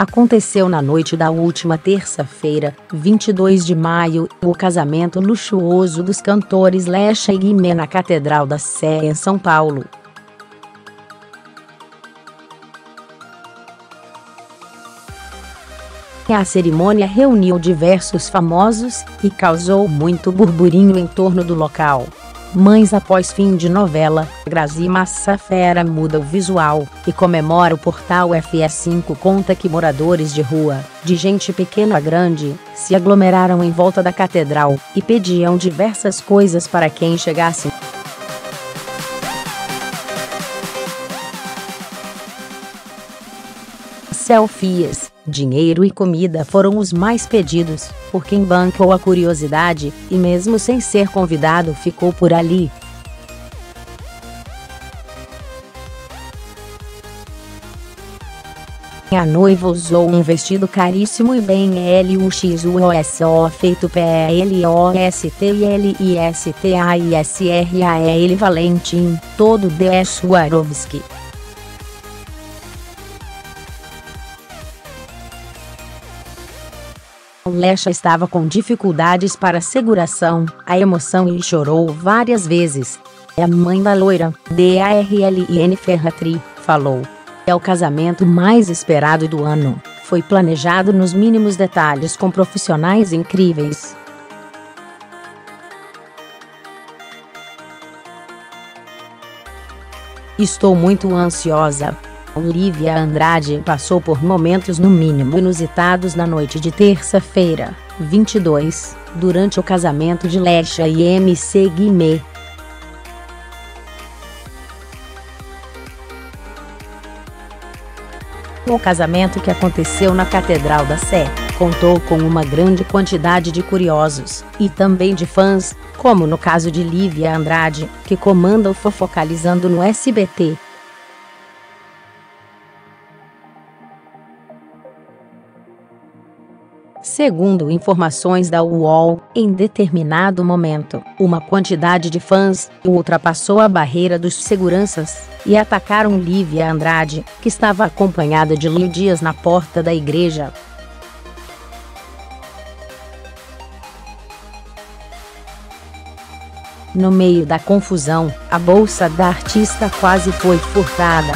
Aconteceu na noite da última terça-feira, 22 de maio, o casamento luxuoso dos cantores Lecha e Guimê na Catedral da Sé em São Paulo. A cerimônia reuniu diversos famosos e causou muito burburinho em torno do local. Mães após fim de novela, Grazi Massafera muda o visual e comemora o portal FS5 conta que moradores de rua, de gente pequena a grande, se aglomeraram em volta da catedral e pediam diversas coisas para quem chegasse. Selfies, dinheiro e comida foram os mais pedidos, por quem bancou a curiosidade, e mesmo sem ser convidado ficou por ali. A noiva usou um vestido caríssimo e bem luxuoso feito P-L-O-S-T-L-I-S-T-A-I-S-R-A-L Valentim, todo de Swarovski. Lecha estava com dificuldades para seguração, a emoção e chorou várias vezes. É a mãe da loira, D-A-R-L-I-N Ferratri, falou. É o casamento mais esperado do ano. Foi planejado nos mínimos detalhes com profissionais incríveis. Estou muito ansiosa, Olivia Andrade passou por momentos no mínimo inusitados na noite de terça-feira, 22, durante o casamento de Lecha e MC Guimê. O casamento que aconteceu na Catedral da Sé contou com uma grande quantidade de curiosos e também de fãs, como no caso de Lívia Andrade, que comanda o Fofocalizando no SBT. Segundo informações da UOL, em determinado momento, uma quantidade de fãs ultrapassou a barreira dos seguranças e atacaram Lívia Andrade, que estava acompanhada de Lio Dias na porta da igreja. No meio da confusão, a bolsa da artista quase foi furtada.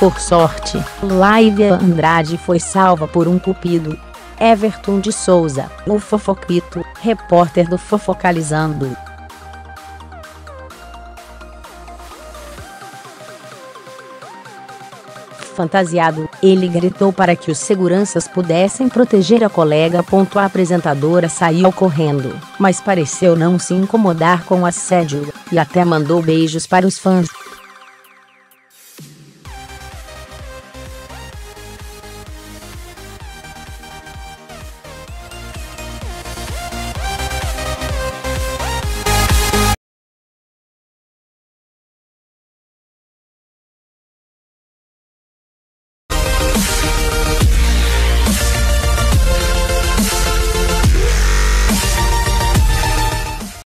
Por sorte, Lívia Andrade foi salva por um cupido Everton de Souza, o Fofoquito, repórter do Fofocalizando. Fantasiado, ele gritou para que os seguranças pudessem proteger a colega. A apresentadora saiu correndo, mas pareceu não se incomodar com o assédio, e até mandou beijos para os fãs.